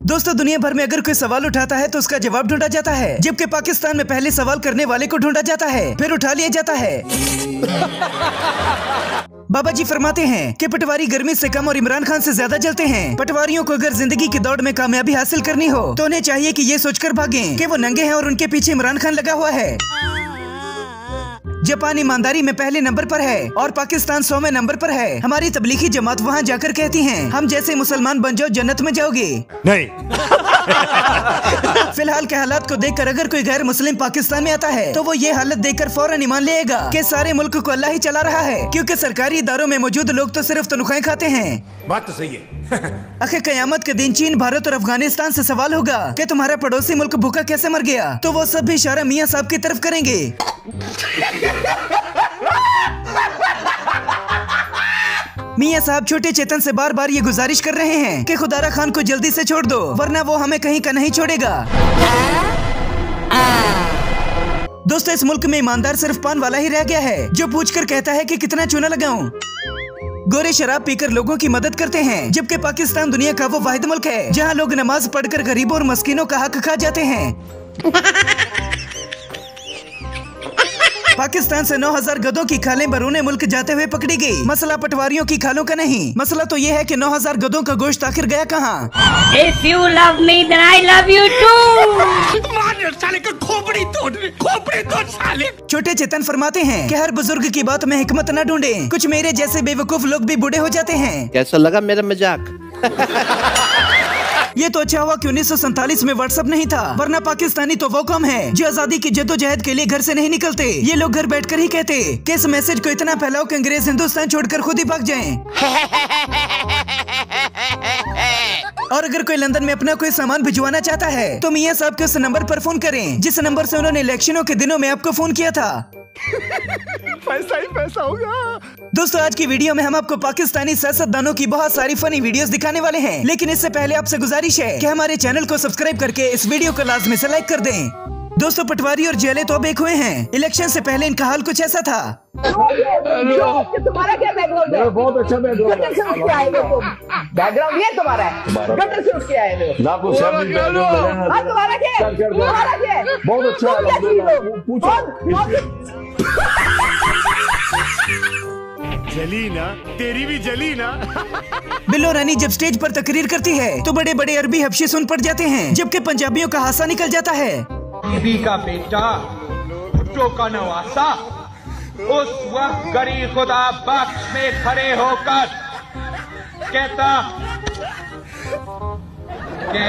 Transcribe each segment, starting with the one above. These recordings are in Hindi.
दोस्तों, दुनिया भर में अगर कोई सवाल उठाता है तो उसका जवाब ढूंढा जाता है। जबकि पाकिस्तान में पहले सवाल करने वाले को ढूंढा जाता है, फिर उठा लिया जाता है। बाबा जी फरमाते हैं कि पटवारी गर्मी से कम और इमरान खान से ज़्यादा जलते हैं। पटवारियों को अगर ज़िंदगी की दौड़ में कामयाबी हासिल करनी हो तो उन्हें चाहिए कि ये सोचकर भागें कि वो नंगे हैं और उनके पीछे इमरान खान लगा हुआ है। जापान ईमानदारी में पहले नंबर पर है और पाकिस्तान सौवें नंबर पर है। हमारी तबलीगी जमात वहाँ जाकर कहती हैं हम जैसे मुसलमान बन जाओ जन्नत में जाओगे। नहीं। फ़िलहाल के हालात को देखकर अगर कोई गैर मुस्लिम पाकिस्तान में आता है तो वो ये हालत देखकर फ़ौरन ईमान लेगा कि सारे मुल्क को अल्लाह ही चला रहा है क्योंकि सरकारी इदारों में मौजूद लोग तो सिर्फ़ तनख्वाहें खाते हैं। बात तो सही है। आखिर कयामत के दिन चीन भारत और अफ़गानिस्तान से सवाल होगा कि तुम्हारा पड़ोसी मुल्क भूखा कैसे मर गया? तो वो सब भी इशारा मियाँ साहब की तरफ़ करेंगे। मियाँ साहब छोटे चेतन से बार बार ये गुजारिश कर रहे हैं कि खुदारा खान को जल्दी से छोड़ दो, वरना वो हमें कहीं का नहीं छोड़ेगा। दोस्तों, इस मुल्क में ईमानदार सिर्फ़ पान वाला ही रह गया है, जो पूछकर कहता है कि कितना चूना लगाऊँ। गोरे शराब पीकर लोगों की मदद करते हैं, जबकि पाकिस्तान दुनिया का वो वाहिद मुल्क है, जहाँ लोग नमाज़ पढ़कर गरीबों और मस्किनों का हक खा जाते हैं। पाकिस्तान से 9000 गधों की खालें बरूने मुल्क जाते हुए पकड़ी गई। मसला पटवारियों की खालों का नहीं। मसला तो ये है कि 9000 गधों का गोश्त आखिर गया कहाँ? If you love me, then I love you too. साले का खोपड़ी तोड़ खोपड़ी तोड़ साले। छोटे चेतन फरमाते हैं कि हर बुज़ुर्ग की बात में हिकमत न ढूंढे। कुछ मेरे जैसे बेवकूफ़ लोग भी बूढ़े हो जाते हैं। कैसा लगा मेरा मज़ाक? ये तो अच्छा हुआ की उन्नीस में व्हाट्सअप नहीं था, वरना पाकिस्तानी तो वो कम है, जो आज़ादी की जदोजहद के लिए घर ऐसी नहीं निकलते ये लोग घर बैठकर ही कहते कि इस मैसेज को इतना फैलाओ की अंग्रेज़ हिंदुस्तान छोड़कर खुद ही भाग जाएँ। और अगर कोई लंदन में अपना कोई सामान भिजवाना चाहता है तो मियाँ साहब के उस नंबर पर फ़ोन करें जिस नंबर से उन्होंने इलेक्शनों के दिनों में आपको फ़ोन किया था। पैसा ही पैसा होगा। दोस्तों आज की वीडियो में हम आपको पाकिस्तानी सियासतदानों की बहुत सारी फनी वीडियोस दिखाने वाले हैं लेकिन इससे पहले आपसे गुजारिश है कि हमारे चैनल को सब्सक्राइब करके इस वीडियो को लाजमी से लाइक कर दें। दोस्तों पटवारी और जेले तो अब एक हुए हैं। इलेक्शन से पहले इनका हाल कुछ ऐसा था। तुम्हारा क्या बैकग्राउंड है? बहुत अच्छा बैकग्राउंड गटर से उठ के। आए हो बैकग्राउंड ये तुम्हारा है गटर से उठ के। आए ना कुछ सब नहीं बैठे लगे तुम्हारा क्या चल, चल, चल। तुम्हारा क्या बहुत अच्छा है, पूछो। जली ना तेरी भी जली ना। बिल्लो रानी जब स्टेज पर तकरीर करती है तो बड़े बड़े अरबी हफ्शी सुन पड़ जाते हैं जबकि पंजाबियों का हासा निकल जाता है। बीबी का बेटा भुट्टो का नवासा। उस वक्त गरीब खुदा बख्श में खड़े होकर कहता कि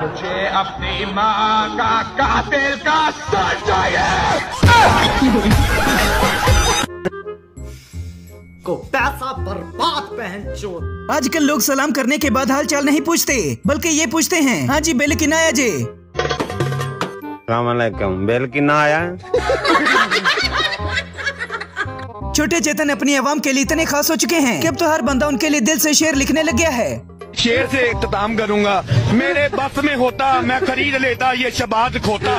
मुझे अपनी माँ का कातिल का सर चाहिए? को पैसा बर्बाद पहन चोर। आजकल लोग सलाम करने के बाद हाल चाल नहीं पूछते बल्कि ये पूछते हैं हाँ जी बेल किनाया जे। सलामकुम बेल की ना आया छोटे चेतन अपनी आवाम के लिए इतने खास हो चुके हैं कि अब तो हर बंदा उनके लिए दिल से शेर लिखने लग गया है। शेर से इख्तिताम करूँगा। मेरे बस में होता मैं खरीद लेता ये शबाज खोता।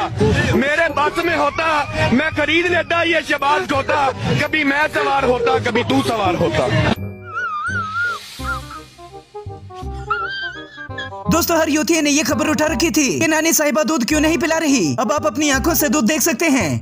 मेरे बस में होता मैं खरीद लेता ये शबाज खोता। कभी मैं सवार होता कभी तू सवार होता। दोस्तों हर युवती ने ये खबर उठा रखी थी कि नानी साहिबा दूध क्यों नहीं पिला रही? अब आप अपनी आँखों से दूध देख सकते हैं।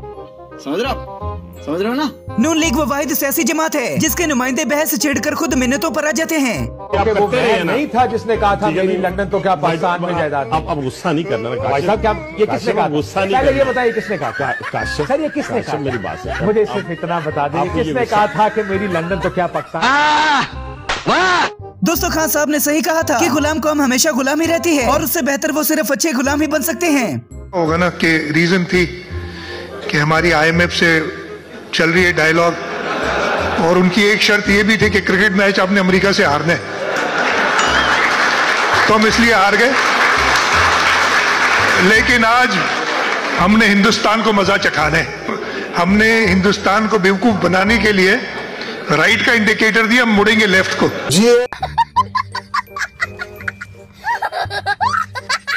समझ रहे हो समझ रहे हो ना? नून लीग वो वाहिद सियासी जमात है जिसके नुमाइंदे बहस छेड़कर खुद मिन्नतों पर आ जाते हैं। वो नहीं था जिसने कहा था मेरी लंदन तो क्या पाकिस्तान में जायदाद अब अब गुस्सा नहीं करना ना भाई साहब क्या ये किसने कहा गुस्सा नहीं पहले ये बताइए किसने कहा काशिफ सर ये किसने कहा मेरी बात से मुझे सिर्फ़ इतना बता दीजिए किसने कहा था कि मेरी लंदन तो क्या पाकिस्तान दोस्तों खान साहब ने सही कहा था कि गुलाम कौम हमेशा गुलाम ही रहती है और उससे बेहतर वो सिर्फ़ अच्छे गुलाम ही बन सकते हैं। होगा ना कि रीजन थी कि हमारी आईएमएफ से चल रही है डायलॉग और उनकी एक शर्त ये भी थी कि क्रिकेट मैच आपने अमेरिका से हारना तो हम इसलिए हार गए। लेकिन आज हमने हिंदुस्तान को मज़ा चखाना हमने हिंदुस्तान को बेवकूफ़ बनाने के लिए राइट का इंडिकेटर दिया, हम मुड़ेंगे लेफ़्ट को।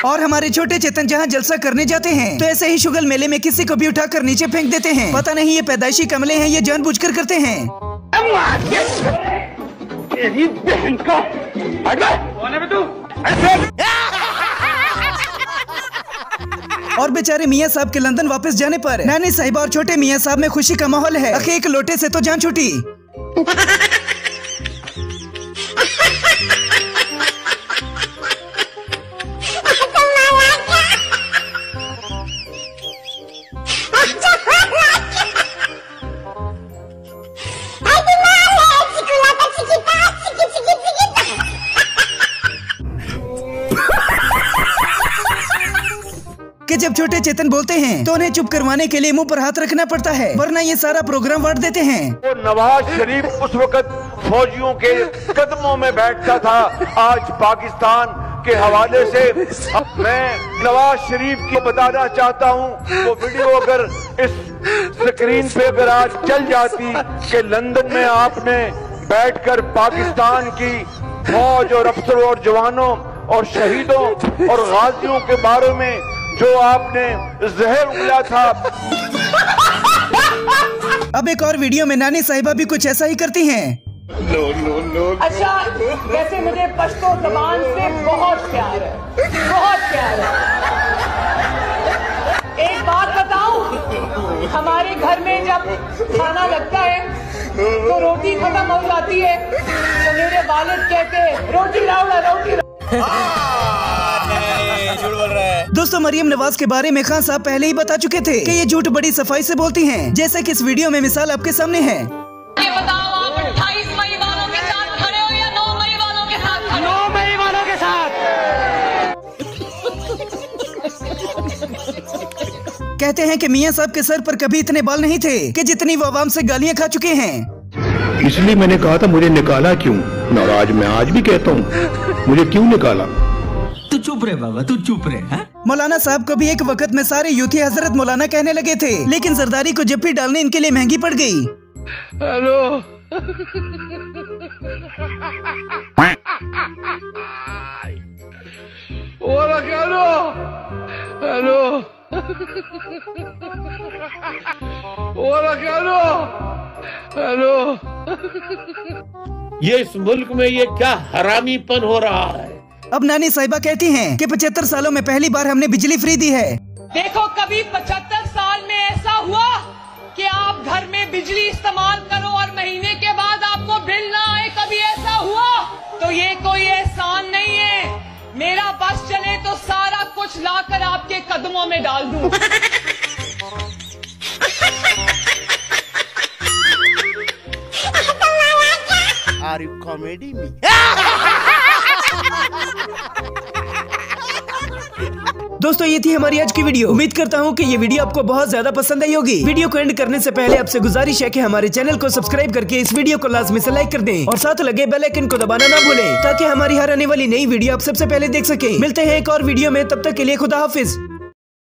और हमारे छोटे चेतन जहाँ जलसा करने जाते हैं तो ऐसे ही शुगल मेले में किसी को भी उठाकर नीचे फेंक देते हैं। पता नहीं ये पैदाइशी कमले हैं ये जानबूझकर करते हैं। और बेचारे मियाँ साहब के लंदन वापस जाने पर नानी साहिबा और छोटे मियाँ साहब में खुशी का माहौल है। अखे एक लोटे से तो जान छूटी। कि जब छोटे चेतन बोलते हैं तो उन्हें चुप करवाने के लिए मुँह पर हाथ रखना पड़ता है, वरना ये सारा प्रोग्राम बांट देते हैं। वो नवाज़ शरीफ उस वक्त फौजियों के कदमों में बैठता था। आज पाकिस्तान के हवाले से मैं नवाज़ शरीफ को बताना चाहता हूँ, वो वीडियो अगर इस स्क्रीन पे अगर आज चल जाती कि लंदन में आपने बैठकर पाकिस्तान की फौज और अफसरों और जवानों और शहीदों और गाजियों के बारे में जो आपने जहर उगला था। अब एक और वीडियो में नानी साहिबा भी कुछ ऐसा ही करती हैं। अच्छा वैसे मुझे पश्तो जबान से बहुत प्यार है। बहुत प्यार है। एक बात बताऊँ हमारे घर में जब खाना लगता है तो रोटी खत्म हो जाती है। तो मेरे वालिद कहते हैं रोटी लाओ रोटी दोस्तों मरियम नवाज़ के बारे में खान साहब पहले ही बता चुके थे कि ये झूठ बड़ी सफ़ाई से बोलती हैं जैसे कि इस वीडियो में मिसाल आपके सामने है। ये बताओ आप 28 मई वालों के साथ खड़े हो या 9 मई वालों के साथ खड़े हो? 9 मई वालों के साथ। कहते हैं कि मियाँ साहब के सर पर कभी इतने बाल नहीं थे कि जितनी वो आवाम से गालियाँ खा चुके हैं। इसलिए मैंने कहा था मुझे निकाला क्यों? नाराज़ मैं आज भी कहता हूँ। मुझे क्यों निकाला? तू चुप रहे बाबा तू चुप रहे हैं मौलाना साहब को भी एक वक्त में सारे यूथी हज़रत मौलाना कहने लगे थे लेकिन जरदारी को जब भी डालने इनके लिए महँगी पड़ गई hello. Hello. Hola, Carlo. Hello. ये इस मुल्क में ये क्या हरामीपन हो रहा है अब नानी साहिबा कहती हैं कि 75 सालों में पहली बार हमने बिजली फ्री दी है। देखो कभी 75 साल में ऐसा हुआ कि आप घर में बिजली इस्तेमाल करो और महीने के बाद आपको बिल ना आए कभी ऐसा हुआ? तो ये कोई एहसान नहीं है। मेरा बस चले तो सारा कुछ लाकर आपके कदमों में डाल दूँ। आर यू कॉमेडी में दोस्तों, ये थी हमारी आज की वीडियो। उम्मीद करता हूँ कि ये वीडियो आपको बहुत ज़्यादा पसंद आई होगी। वीडियो को एंड करने से पहले आपसे गुजारिश है कि हमारे चैनल को सब्सक्राइब करके इस वीडियो को लाजमी से लाइक कर दें और साथ लगे बेल आइकन को दबाना ना भूलें, ताकि हमारी हर आने वाली नई वीडियो आप सबसे पहले देख सके। मिलते हैं एक और वीडियो में, तब तक के लिए खुदा हाफिज।